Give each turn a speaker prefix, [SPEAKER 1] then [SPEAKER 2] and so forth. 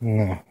[SPEAKER 1] 嗯。